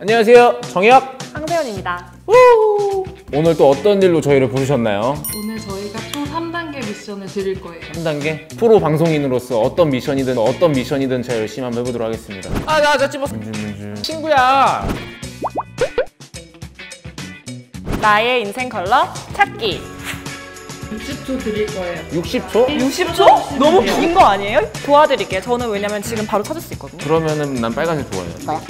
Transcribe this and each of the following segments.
안녕하세요 정혁 황세연입니다. 오늘 또 어떤 일로 저희를 부르셨나요? 오늘 저희가 총 3단계 미션을 드릴 거예요. 3단계 프로 방송인으로서 어떤 미션이든 어떤 미션이든 제가 열심히 한번 해보도록 하겠습니다 아 나 나 찝었어 친구야 나의 인생 컬러 찾기. 60초 드릴 거예요. 60초? 60초? 너무 긴 거 아니에요? 도와드릴게요. 저는 왜냐면 지금 바로 찾을 수 있거든요. 그러면은 난 빨간색 좋아해요 뭐야?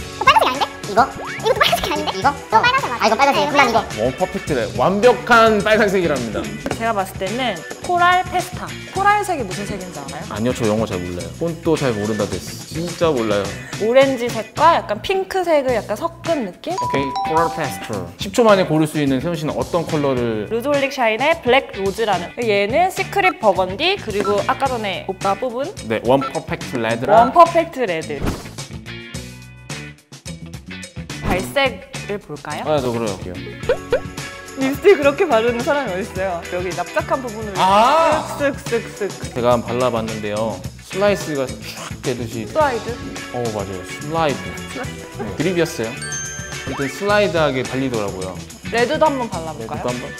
이거? 이것도 빨간색이 아닌데? 이거? 어. 빨간색 맞아. 아 이건 빨간색이야. 그럼 난 이거. One Perfect Red 완벽한 빨간색이랍니다 제가 봤을 때는 Coral Festa. 코랄색이 무슨 색인지 알아요? 아니요 저 영어 잘 몰라요 폰도 잘 모른다 됐어 진짜 몰라요 오렌지색과 약간 핑크색을 약간 섞은 느낌? 오케이 Coral Festa 10초 만에 고를 수 있는 세훈 씨는 어떤 컬러를 Rouge Holic Shine의 Black Rose라는 얘는 Secret Burgundy 그리고 아까 전에 오빠 뽑은 네, One Perfect Red랑 One Perfect Red 발색을 볼까요? 아, 저 그래요. 립스틱 그렇게 바르는 사람이 어딨어요 여기 납작한 부분을 아! 쓱쓱쓱쓱 제가 한번 발라봤는데요. 슬라이스가 쫙 되듯이. 슬라이드 어, 맞아요. 슬라이드. 네, 그립이었어요. 아무튼 슬라이드하게 발리더라고요. 레드도 한번 네, 발라볼까요? 한번.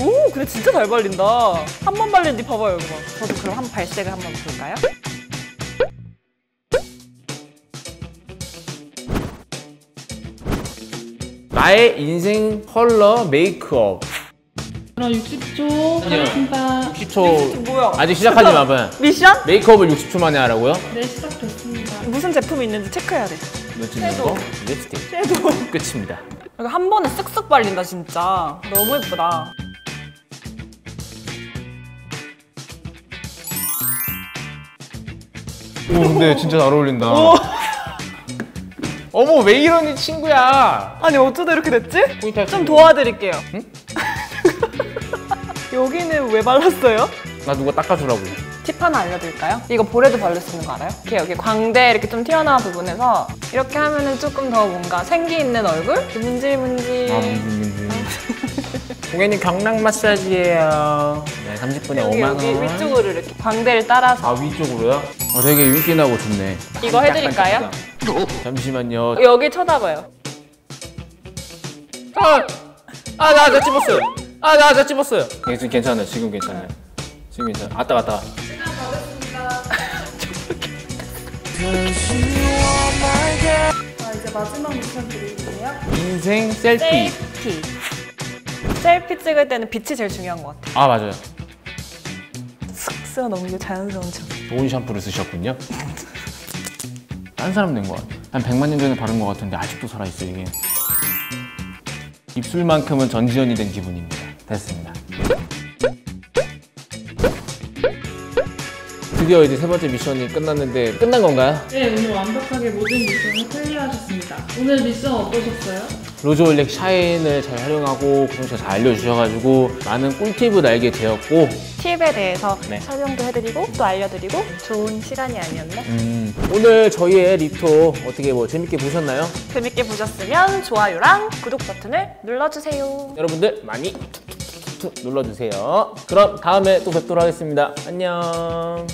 오 근데 진짜 잘 발린다 한 번 발리는데 봐봐요 이거 저도 그럼 한 발색을 한번 볼까요? 나의 인생 컬러 메이크업. 그럼 60초 아니요. 하겠습니다. 60초. 뭐야? 아직 시작하지 마, 봐. 미션? 메이크업을 60초 만에 하라고요? 네, 시작됐습니다. 무슨 제품이 있는지 체크해야 돼 거? 립스틱. 섀도우 끝입니다. 이거 한 번에 쓱쓱 발린다 진짜 너무 예쁘다 오, 근데 진짜 잘 어울린다. 어머, 왜 이러니, 친구야? 아니 어쩌다 이렇게 됐지? 포인트 할좀수 도와드릴게요 여기는 왜 발랐어요? 나 누가 닦아주라고. 팁 하나 알려드릴까요? 이거 볼에도 바를 수 있는 거 알아요? 이렇게 여기 광대 이렇게 좀 튀어나온 부분에서 이렇게 하면은 조금 더 뭔가 생기 있는 얼굴? 문질문질 아, 고객님 경락 마사지예요. 네, 30분에 여기 5만 여기 원. 위쪽으로 이렇게 광대를 따라서 아 위쪽으로요? 어, 되게 윤기 나고 좋네. 이거 해드릴까요? 잠시만요. 여기 쳐다봐요 아, 아, 나, 나 찝었어요. 아, 나, 나 찝었어요. 네, 지금 괜찮아요. 지금 괜찮아요. 지금 괜찮아요. 아따. 자 이제 마지막 미션 드릴게요 인생 셀피. 셀피 셀피 찍을 때는 빛이 제일 중요한 것 같아요 아 맞아요. 슥 쓰어 넘기고 자연스러운 척 좋은 샴푸를 쓰셨군요. 딴 사람 된 것 같아. 한 100만 년 전에 바른 것 같은데 아직도 살아있어 이게. 입술만큼은 전지현이 된 기분입니다. 됐습니다. 드디어 이제 세 번째 미션이 끝났는데 끝난 건가요? 네, 오늘 완벽하게 모든 미션을 clear하셨습니다. 오늘 미션 어떠셨어요? Rouge Holic Shine을 잘 활용하고 구성차 잘 알려주셔가지고 많은 꿀팁을 알게 되었고 팁에 대해서 네. 설명도 해드리고 또 알려드리고 좋은 시간이 아니었나? 음, 오늘 저희의 립톡 어떻게 뭐 재밌게 보셨나요? 재밌게 보셨으면 좋아요랑 구독 버튼을 눌러주세요 여러분들 많이 눌러주세요. 그럼 다음에 또 뵙도록 하겠습니다. 안녕.